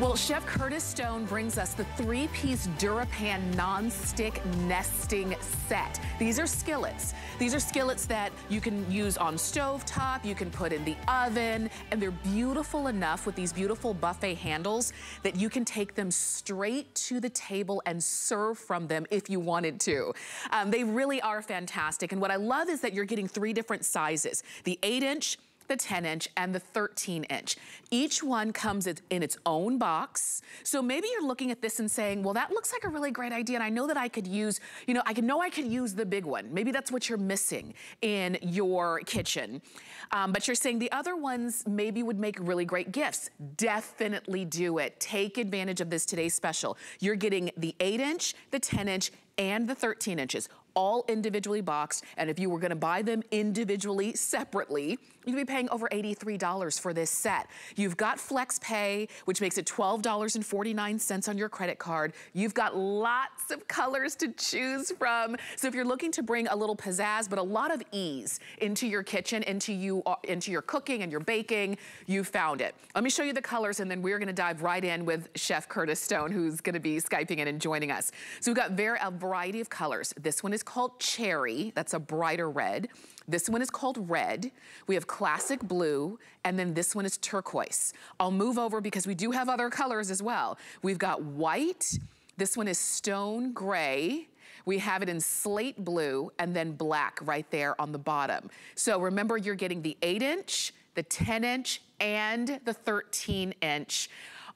Well, Chef Curtis Stone brings us the three-piece DuraPan non-stick nesting set. These are skillets. These are skillets that you can use on stove top, you can put in the oven, and they're beautiful enough with these beautiful buffet handles that you can take them straight to the table and serve from them if you wanted to. Um, they really are fantastic. And what I love is that you're getting three different sizes. The eight inch, the 10 inch and the 13 inch. Each one comes in its own box. So maybe you're looking at this and saying, well, that looks like a really great idea. And I know that I could use, you know, I can know I could use the big one. Maybe that's what you're missing in your kitchen. Um, but you're saying the other ones maybe would make really great gifts. Definitely do it. Take advantage of this today's special. You're getting the eight inch, the 10 inch, and the 13 inches all individually boxed. And if you were gonna buy them individually, separately, you'd be paying over $83 for this set. You've got Flex Pay, which makes it $12.49 on your credit card. You've got lots of colors to choose from. So if you're looking to bring a little pizzazz, but a lot of ease into your kitchen, into you, uh, into your cooking and your baking, you found it. Let me show you the colors and then we're gonna dive right in with Chef Curtis Stone, who's gonna be Skyping in and joining us. So we've got very, a variety of colors. This one is called Cherry, that's a brighter red. This one is called red. We have classic blue, and then this one is turquoise. I'll move over because we do have other colors as well. We've got white, this one is stone gray, we have it in slate blue and then black right there on the bottom. So remember you're getting the eight inch, the 10 inch, and the 13 inch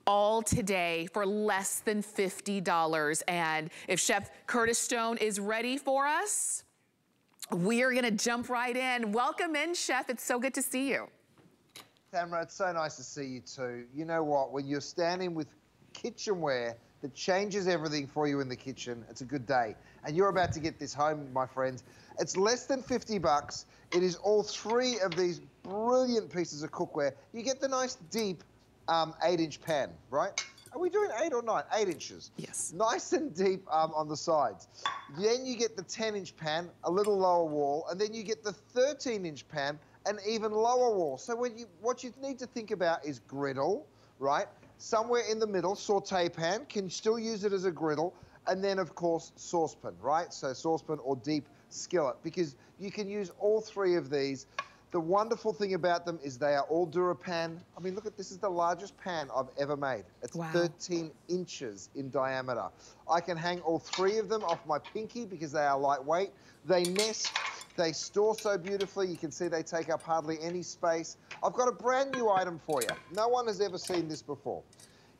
all today for less than $50. And if Chef Curtis Stone is ready for us, we are gonna jump right in. Welcome in, Chef. It's so good to see you. Tamara, it's so nice to see you too. You know what, when you're standing with kitchenware that changes everything for you in the kitchen, it's a good day. And you're about to get this home, my friends. It's less than 50 bucks. It is all three of these brilliant pieces of cookware. You get the nice deep um, eight inch pan, right? Are we doing eight or nine? Eight inches. Yes. Nice and deep um, on the sides. Then you get the 10 inch pan, a little lower wall, and then you get the 13 inch pan, an even lower wall. So when you, what you need to think about is griddle, right? Somewhere in the middle, saute pan, can still use it as a griddle, and then of course saucepan, right? So saucepan or deep skillet, because you can use all three of these the wonderful thing about them is they are all DuraPan. I mean, look at this is the largest pan I've ever made. It's wow. 13 inches in diameter. I can hang all three of them off my pinky because they are lightweight. They nest, they store so beautifully. You can see they take up hardly any space. I've got a brand new item for you. No one has ever seen this before.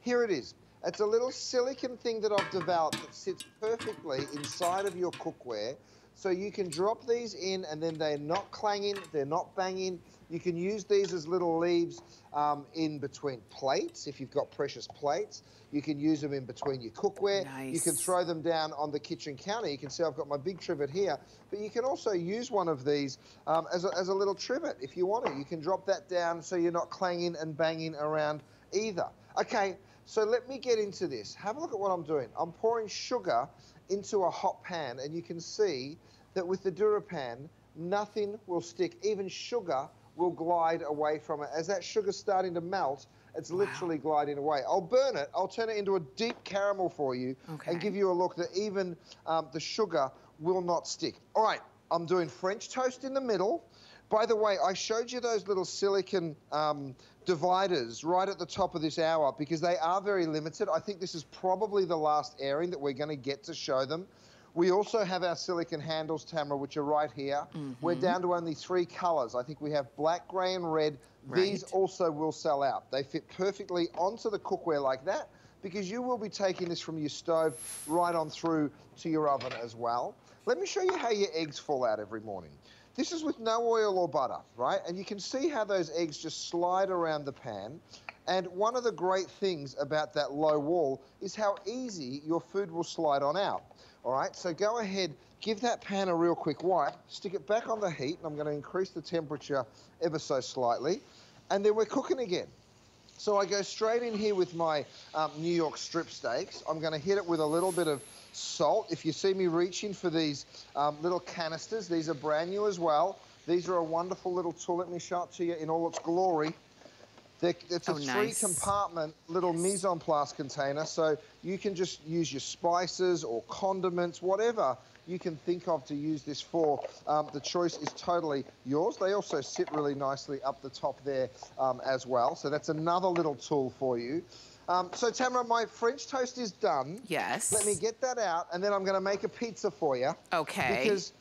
Here it is. It's a little silicon thing that I've developed that sits perfectly inside of your cookware so you can drop these in and then they're not clanging, they're not banging. You can use these as little leaves um, in between plates if you've got precious plates. You can use them in between your cookware. Nice. You can throw them down on the kitchen counter. You can see I've got my big trivet here, but you can also use one of these um, as, a, as a little trivet if you want to. You can drop that down so you're not clanging and banging around either. Okay, so let me get into this. Have a look at what I'm doing. I'm pouring sugar into a hot pan and you can see that with the DuraPan, nothing will stick. Even sugar will glide away from it. As that sugar's starting to melt, it's wow. literally gliding away. I'll burn it. I'll turn it into a deep caramel for you okay. and give you a look that even um, the sugar will not stick. All right, I'm doing French toast in the middle. By the way, I showed you those little silicon um, dividers right at the top of this hour because they are very limited. I think this is probably the last airing that we're going to get to show them. We also have our silicon handles, Tamara, which are right here. Mm -hmm. We're down to only three colors. I think we have black, gray, and red. Right. These also will sell out. They fit perfectly onto the cookware like that because you will be taking this from your stove right on through to your oven as well. Let me show you how your eggs fall out every morning. This is with no oil or butter, right? And you can see how those eggs just slide around the pan. And one of the great things about that low wall is how easy your food will slide on out. All right, so go ahead, give that pan a real quick wipe, stick it back on the heat, and I'm going to increase the temperature ever so slightly, and then we're cooking again. So I go straight in here with my um, New York strip steaks. I'm going to hit it with a little bit of salt. If you see me reaching for these um, little canisters, these are brand new as well. These are a wonderful little tool. Let me show it to you in all its glory. it's a oh, three nice. compartment little mise en place container, so you can just use your spices or condiments, whatever you can think of to use this for. Um, the choice is totally yours. They also sit really nicely up the top there um, as well. So that's another little tool for you. Um, so Tamara, my French toast is done. Yes. Let me get that out, and then I'm going to make a pizza for you. Okay. Because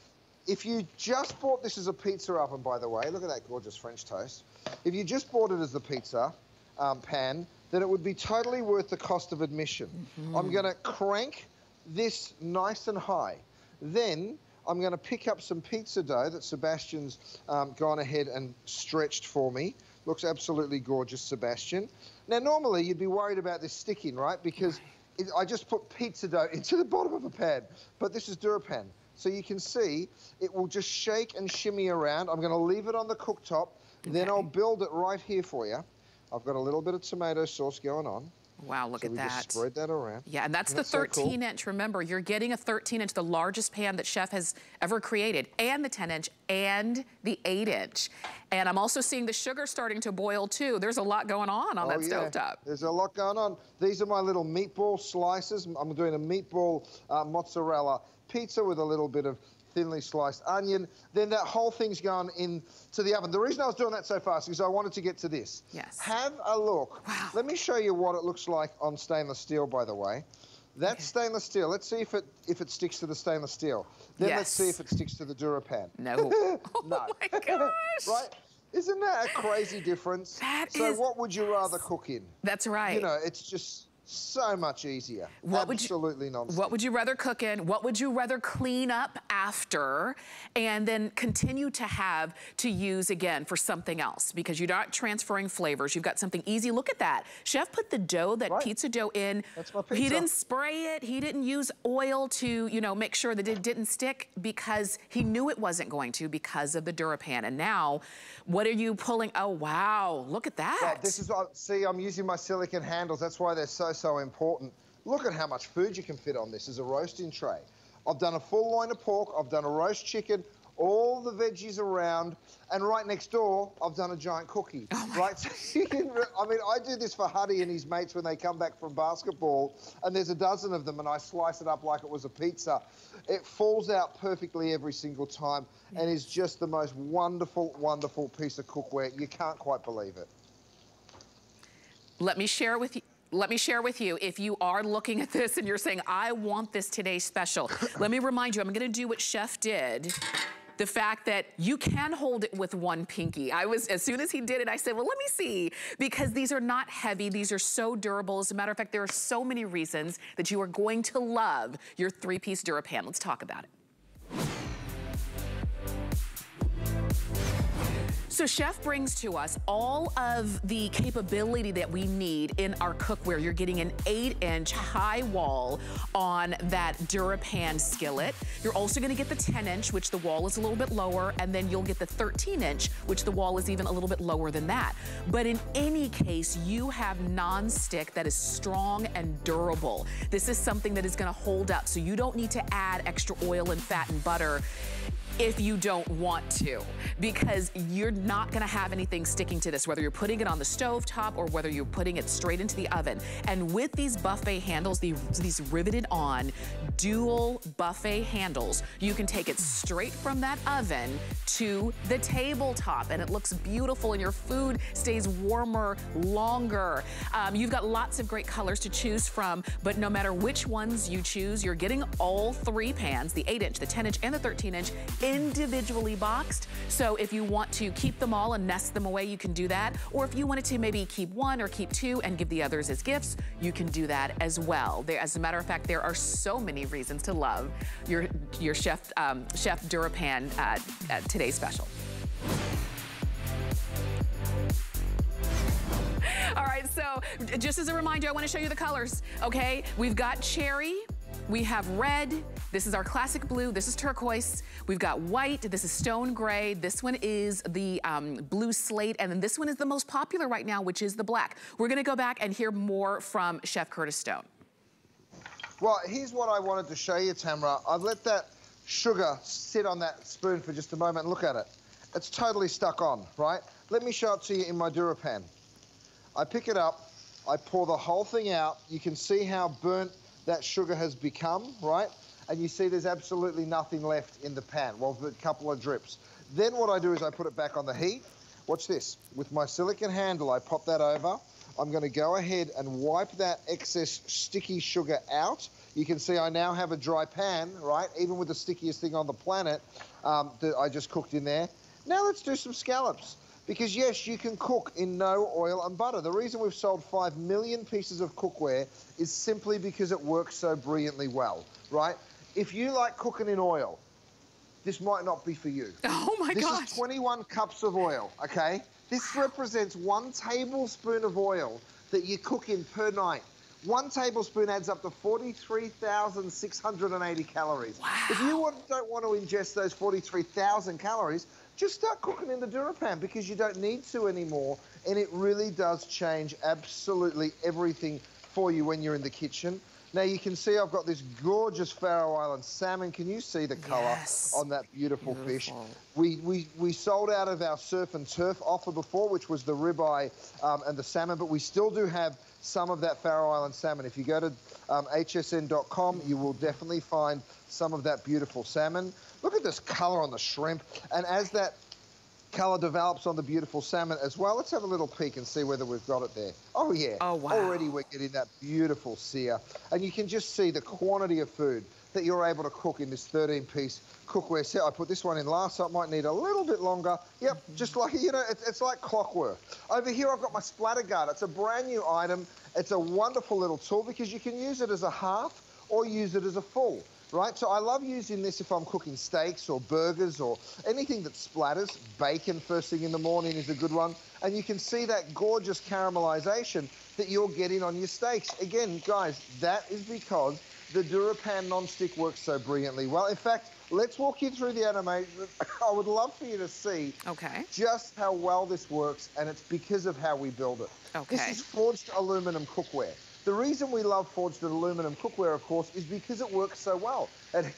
if you just bought this as a pizza oven, by the way, look at that gorgeous French toast. If you just bought it as the pizza um, pan, then it would be totally worth the cost of admission. Mm -hmm. I'm going to crank this nice and high. Then I'm going to pick up some pizza dough that Sebastian's um, gone ahead and stretched for me. Looks absolutely gorgeous, Sebastian. Now, normally you'd be worried about this sticking, right? Because it, I just put pizza dough into the bottom of a pan. But this is DuraPan. So you can see it will just shake and shimmy around. I'm going to leave it on the cooktop. Okay. Then I'll build it right here for you. I've got a little bit of tomato sauce going on. Wow, look so at that. spread that around. Yeah, and that's the 13 so cool. inch. Remember, you're getting a 13 inch, the largest pan that Chef has ever created, and the 10 inch and the 8 inch. And I'm also seeing the sugar starting to boil too. There's a lot going on on oh, that yeah. stove top. There's a lot going on. These are my little meatball slices. I'm doing a meatball uh, mozzarella pizza with a little bit of thinly sliced onion. Then that whole thing's gone into the oven. The reason I was doing that so fast is I wanted to get to this. Yes. Have a look. Wow. Let me show you what it looks like on stainless steel, by the way. That's okay. stainless steel. Let's see if it if it sticks to the stainless steel. Then yes. let's see if it sticks to the DuraPan. No. no. Oh my gosh. right? Isn't that a crazy difference? That so is... what would you rather cook in? That's right. You know, it's just so much easier. What Absolutely would you, nonsense. What would you rather cook in? What would you rather clean up after and then continue to have to use again for something else? Because you're not transferring flavors. You've got something easy. Look at that. Chef put the dough, that right. pizza dough in. That's my pizza. He didn't spray it. He didn't use oil to, you know, make sure that it didn't stick because he knew it wasn't going to because of the DuraPan. And now, what are you pulling? Oh, wow. Look at that. Well, this is, see, I'm using my silicone handles. That's why they're so, so important. Look at how much food you can fit on this as a roasting tray. I've done a full loin of pork, I've done a roast chicken, all the veggies around, and right next door, I've done a giant cookie. Oh right? So you can, I mean, I do this for Huddy and his mates when they come back from basketball, and there's a dozen of them, and I slice it up like it was a pizza. It falls out perfectly every single time, and is just the most wonderful, wonderful piece of cookware. You can't quite believe it. Let me share with you let me share with you, if you are looking at this and you're saying, I want this today special, let me remind you, I'm gonna do what Chef did the fact that you can hold it with one pinky. I was, as soon as he did it, I said, well, let me see, because these are not heavy. These are so durable. As a matter of fact, there are so many reasons that you are going to love your three-piece DuraPan. Let's talk about it. So Chef brings to us all of the capability that we need in our cookware. You're getting an eight inch high wall on that DuraPan skillet. You're also gonna get the 10 inch, which the wall is a little bit lower, and then you'll get the 13 inch, which the wall is even a little bit lower than that. But in any case, you have non-stick that is strong and durable. This is something that is gonna hold up, so you don't need to add extra oil and fat and butter if you don't want to because you're not gonna have anything sticking to this, whether you're putting it on the stove top or whether you're putting it straight into the oven. And with these buffet handles, these, these riveted on dual buffet handles, you can take it straight from that oven to the tabletop and it looks beautiful and your food stays warmer longer. Um, you've got lots of great colors to choose from, but no matter which ones you choose, you're getting all three pans, the 8 inch, the 10 inch, and the 13 inch individually boxed. So if you want to keep them all and nest them away, you can do that. Or if you wanted to maybe keep one or keep two and give the others as gifts, you can do that as well. There, as a matter of fact, there are so many reasons to love your, your Chef, um, Chef DuraPan uh, uh, today's special. All right, so just as a reminder, I want to show you the colors, okay? We've got cherry, we have red, this is our classic blue, this is turquoise. We've got white, this is stone gray. This one is the um, blue slate, and then this one is the most popular right now, which is the black. We're gonna go back and hear more from Chef Curtis Stone. Well, here's what I wanted to show you, Tamara. I've let that sugar sit on that spoon for just a moment look at it. It's totally stuck on, right? Let me show it to you in my DuraPan. I pick it up, I pour the whole thing out. You can see how burnt that sugar has become, right? And you see there's absolutely nothing left in the pan. Well, a couple of drips. Then what I do is I put it back on the heat. Watch this. With my silicon handle, I pop that over. I'm going to go ahead and wipe that excess sticky sugar out. You can see I now have a dry pan, right? Even with the stickiest thing on the planet um, that I just cooked in there. Now let's do some scallops. Because yes, you can cook in no oil and butter. The reason we've sold 5 million pieces of cookware is simply because it works so brilliantly well, right? If you like cooking in oil, this might not be for you. Oh my this gosh. This is 21 cups of oil, okay? This represents one tablespoon of oil that you cook in per night. One tablespoon adds up to 43,680 calories. Wow. If you don't want to ingest those 43,000 calories, just start cooking in the DuraPan because you don't need to anymore. And it really does change absolutely everything for you when you're in the kitchen. Now you can see I've got this gorgeous Faroe Island salmon. Can you see the colour yes. on that beautiful, beautiful, fish? We, we, we sold out of our surf and turf offer before, which was the ribeye um, and the salmon, but we still do have some of that Faroe Island salmon. If you go to um, hsn.com, you will definitely find some of that beautiful salmon. Look at this colour on the shrimp. And as that colour develops on the beautiful salmon as well. Let's have a little peek and see whether we've got it there. Oh, yeah. Oh, wow. Already we're getting that beautiful sear. And you can just see the quantity of food that you're able to cook in this 13-piece cookware set. I put this one in last, so it might need a little bit longer. Yep, just like, you know, it's, it's like clockwork. Over here, I've got my splatter guard. It's a brand new item. It's a wonderful little tool because you can use it as a half or use it as a full right? So I love using this if I'm cooking steaks or burgers or anything that splatters. Bacon first thing in the morning is a good one. And you can see that gorgeous caramelization that you're getting on your steaks. Again, guys, that is because the DuraPan non-stick works so brilliantly well. In fact, let's walk you through the animation. I would love for you to see okay. just how well this works, and it's because of how we build it. Okay. This is forged aluminum cookware. The reason we love forged aluminum cookware, of course, is because it works so well. It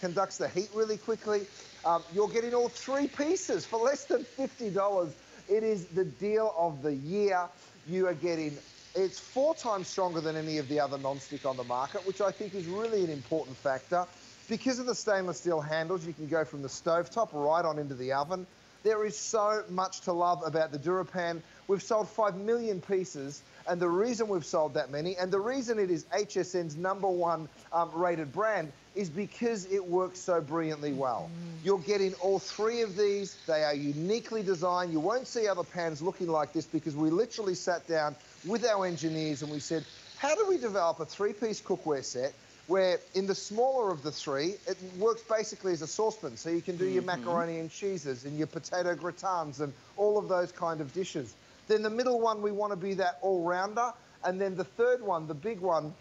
conducts the heat really quickly. Um, you're getting all three pieces for less than $50. It is the deal of the year. You are getting, it's four times stronger than any of the other non-stick on the market, which I think is really an important factor. Because of the stainless steel handles, you can go from the stovetop right on into the oven. There is so much to love about the DuraPan. We've sold 5 million pieces and the reason we've sold that many, and the reason it is HSN's number one um, rated brand, is because it works so brilliantly well. Mm. You're getting all three of these. They are uniquely designed. You won't see other pans looking like this because we literally sat down with our engineers and we said, how do we develop a three-piece cookware set where in the smaller of the three, it works basically as a saucepan. So you can do mm -hmm. your mm-hmm. macaroni and cheeses and your potato gratins and all of those kind of dishes. Then the middle one, we want to be that all-rounder. And then the third one, the big one,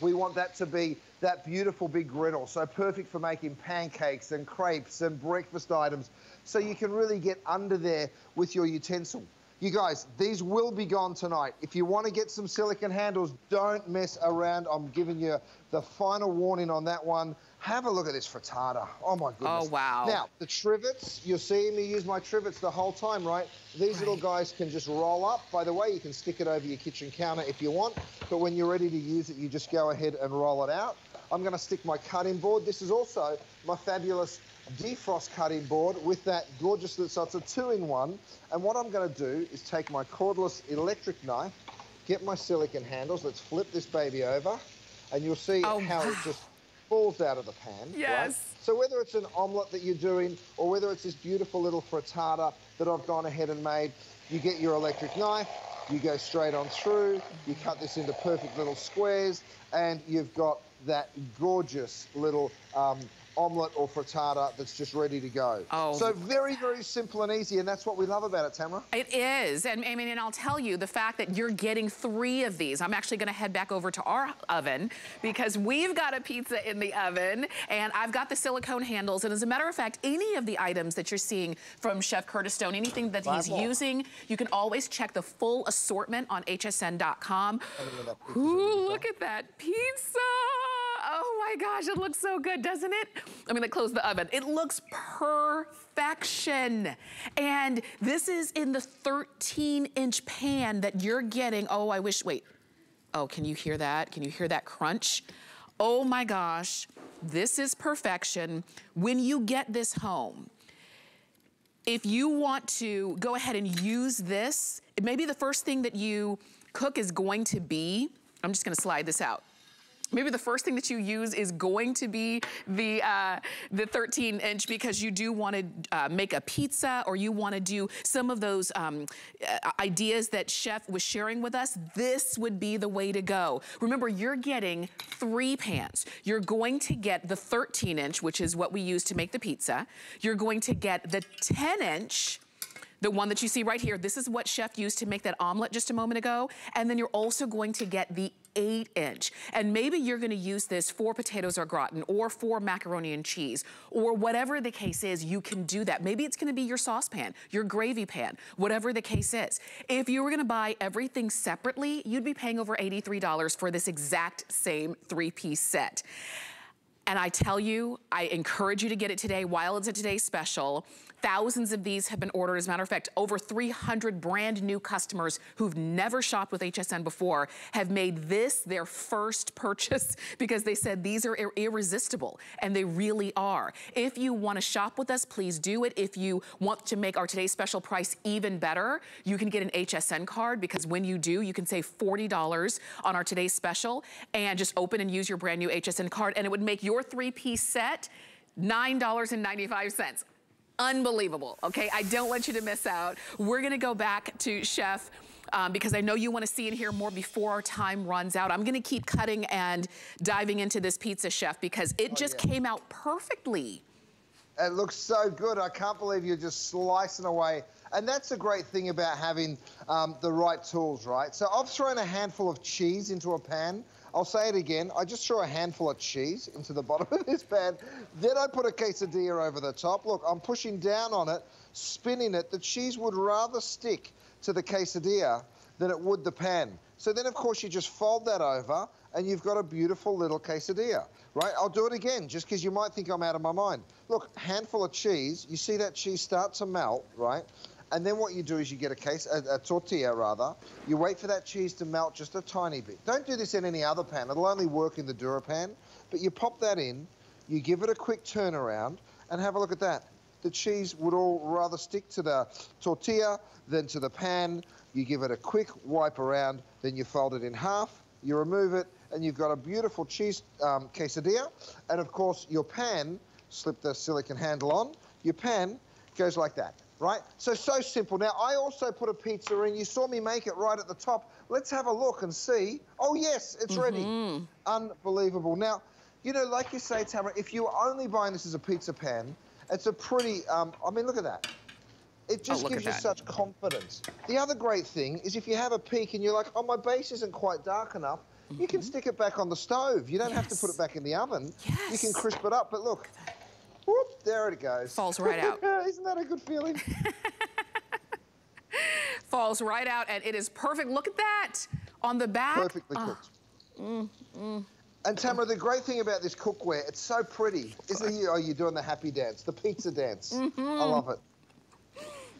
we want that to be that beautiful big griddle. So perfect for making pancakes and crepes and breakfast items. So you can really get under there with your utensil. You guys, these will be gone tonight. If you want to get some silicon handles, don't mess around. I'm giving you the final warning on that one. Have a look at this frittata. Oh, my goodness. Oh, wow. Now, the trivets, you're seeing me use my trivets the whole time, right? These right. little guys can just roll up. By the way, you can stick it over your kitchen counter if you want, but when you're ready to use it, you just go ahead and roll it out. I'm going to stick my cutting board. This is also my fabulous defrost cutting board with that gorgeous, so it's a two-in-one. And what I'm going to do is take my cordless electric knife, get my silicon handles. Let's flip this baby over, and you'll see oh, how wow. it just falls out of the pan. Yes. Right? So whether it's an omelette that you're doing or whether it's this beautiful little frittata that I've gone ahead and made, you get your electric knife, you go straight on through, you cut this into perfect little squares, and you've got that gorgeous little um, omelette or frittata that's just ready to go. Oh. So very, very simple and easy, and that's what we love about it, Tamara. It is, and I mean, and I'll tell you, the fact that you're getting three of these, I'm actually gonna head back over to our oven because we've got a pizza in the oven, and I've got the silicone handles, and as a matter of fact, any of the items that you're seeing from Chef Curtis Stone, anything that he's using, you can always check the full assortment on hsn.com. Ooh, look at that pizza! Oh my gosh, it looks so good, doesn't it? I'm gonna close the oven. It looks perfection. And this is in the 13 inch pan that you're getting. Oh, I wish, wait. Oh, can you hear that? Can you hear that crunch? Oh my gosh, this is perfection. When you get this home, if you want to go ahead and use this, maybe the first thing that you cook is going to be, I'm just gonna slide this out maybe the first thing that you use is going to be the uh, the 13 inch because you do want to uh, make a pizza or you want to do some of those um, uh, ideas that chef was sharing with us. This would be the way to go. Remember you're getting three pans. You're going to get the 13 inch which is what we use to make the pizza. You're going to get the 10 inch the one that you see right here, this is what chef used to make that omelet just a moment ago. And then you're also going to get the eight inch. And maybe you're gonna use this for potatoes au gratin or for macaroni and cheese or whatever the case is, you can do that. Maybe it's gonna be your saucepan, your gravy pan, whatever the case is. If you were gonna buy everything separately, you'd be paying over $83 for this exact same three-piece set. And I tell you, I encourage you to get it today while it's a today special. Thousands of these have been ordered. As a matter of fact, over 300 brand new customers who've never shopped with HSN before have made this their first purchase because they said these are ir irresistible, and they really are. If you want to shop with us, please do it. If you want to make our today's special price even better, you can get an HSN card because when you do, you can save $40 on our today's special and just open and use your brand new HSN card, and it would make your three-piece set $9.95 unbelievable, okay? I don't want you to miss out. We're gonna go back to Chef um, because I know you wanna see and hear more before our time runs out. I'm gonna keep cutting and diving into this pizza, Chef, because it oh, just yeah. came out perfectly. It looks so good. I can't believe you're just slicing away. And that's the great thing about having um, the right tools, right? So I've thrown a handful of cheese into a pan. I'll say it again. I just threw a handful of cheese into the bottom of this pan. Then I put a quesadilla over the top. Look, I'm pushing down on it, spinning it. The cheese would rather stick to the quesadilla than it would the pan. So then, of course, you just fold that over and you've got a beautiful little quesadilla, right? I'll do it again just because you might think I'm out of my mind. Look, handful of cheese. You see that cheese start to melt, right? And then what you do is you get a case, a, a, tortilla rather. You wait for that cheese to melt just a tiny bit. Don't do this in any other pan. It'll only work in the DuraPan. But you pop that in, you give it a quick turnaround, and have a look at that. The cheese would all rather stick to the tortilla than to the pan. You give it a quick wipe around, then you fold it in half, you remove it, and you've got a beautiful cheese um, quesadilla. And of course, your pan, slip the silicon handle on, your pan goes like that right? So, so simple. Now, I also put a pizza in. You saw me make it right at the top. Let's have a look and see. Oh, yes, it's mm -hmm. ready. Mm-hmm. Unbelievable. Now, you know, like you say, Tamara, if you're only buying this as a pizza pan, it's a pretty, um, I mean, look at that. It just oh, gives you that. such confidence. The other great thing is if you have a peak and you're like, oh, my base isn't quite dark enough, mm -hmm. you can mm-hmm. stick it back on the stove. You don't yes. have to put it back in the oven. Yes. You can crisp it up. But look, Whoop, there it goes. Falls right out. Isn't that a good feeling? Falls right out, and it is perfect. Look at that on the back. Perfectly oh. cooked. Mm, mm. And Tamara, the great thing about this cookware, it's so pretty. Isn't it? Oh, you're doing the happy dance, the pizza dance. Mm -hmm. I love it.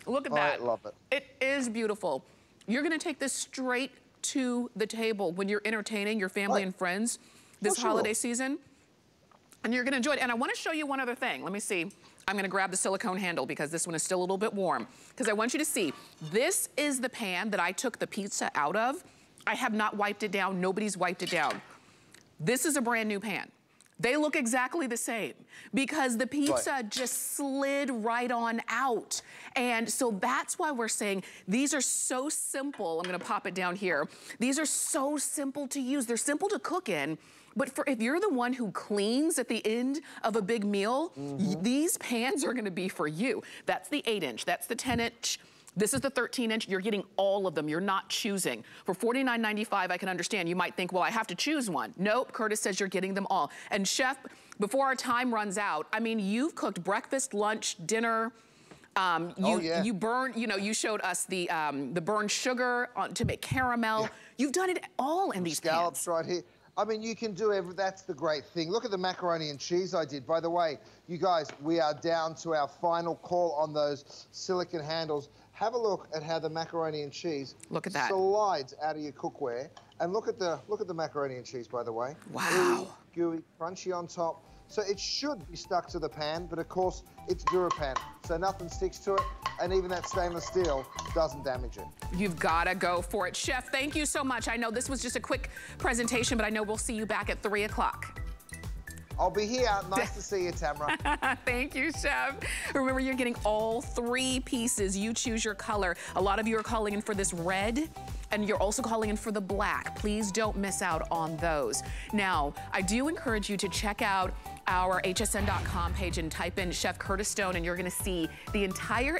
Look at that. I love it. It is beautiful. You're gonna take this straight to the table when you're entertaining your family right. and friends this oh, holiday season and you're gonna enjoy it. And I wanna show you one other thing. Let me see. I'm gonna grab the silicone handle because this one is still a little bit warm. Because I want you to see, this is the pan that I took the pizza out of. I have not wiped it down, nobody's wiped it down. This is a brand new pan. They look exactly the same because the pizza right. just slid right on out. And so that's why we're saying these are so simple. I'm gonna pop it down here. These are so simple to use. They're simple to cook in, but for if you're the one who cleans at the end of a big meal, mm -hmm. these pans are gonna be for you. That's the eight inch, that's the 10 inch, this is the 13 inch, you're getting all of them, you're not choosing. For $49.95, I can understand, you might think, well, I have to choose one. Nope, Curtis says you're getting them all. And chef, before our time runs out, I mean, you've cooked breakfast, lunch, dinner, um, oh, you, oh, yeah. you burn, you know, you showed us the um, the burned sugar on, to make caramel. Yeah. You've done it all in these scallops pans. right here. I mean, you can do every, that's the great thing. Look at the macaroni and cheese I did. By the way, you guys, we are down to our final call on those silicon handles. Have a look at how the macaroni and cheese look at that. slides out of your cookware. And look at the look at the macaroni and cheese, by the way. Wow. Gooey, crunchy on top. So it should be stuck to the pan, but of course it's DuraPan, so nothing sticks to it, and even that stainless steel doesn't damage it. You've gotta go for it. Chef, thank you so much. I know this was just a quick presentation, but I know we'll see you back at three o'clock. I'll be here. Nice to see you, Tamara. Thank you, Chef. Remember, you're getting all three pieces. You choose your color. A lot of you are calling in for this red and you're also calling in for the black. Please don't miss out on those. Now, I do encourage you to check out our hsn.com page and type in Chef Curtis Stone and you're gonna see the entire